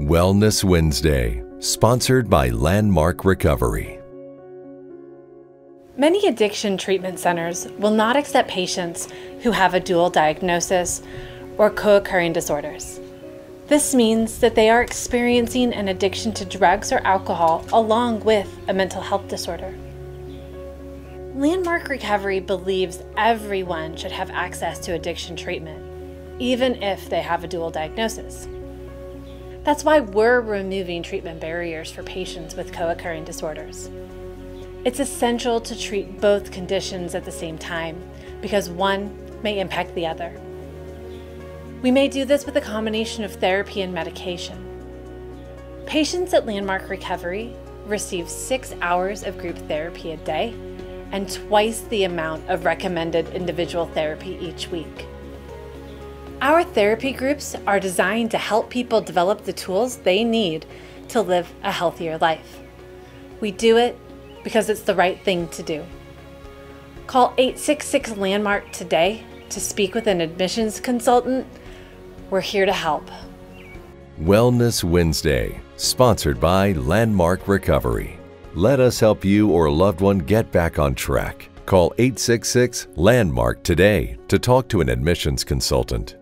Wellness Wednesday, sponsored by Landmark Recovery. Many addiction treatment centers will not accept patients who have a dual diagnosis or co occurring disorders. This means that they are experiencing an addiction to drugs or alcohol along with a mental health disorder. Landmark Recovery believes everyone should have access to addiction treatment, even if they have a dual diagnosis. That's why we're removing treatment barriers for patients with co occurring disorders. It's essential to treat both conditions at the same time because one may impact the other. We may do this with a combination of therapy and medication. Patients at Landmark Recovery receive six hours of group therapy a day and twice the amount of recommended individual therapy each week. Our therapy groups are designed to help people develop the tools they need to live a healthier life. We do it because it's the right thing to do. Call 866 Landmark today to speak with an admissions consultant. We're here to help. Wellness Wednesday, sponsored by Landmark Recovery. Let us help you or a loved one get back on track. Call 866 Landmark today to talk to an admissions consultant.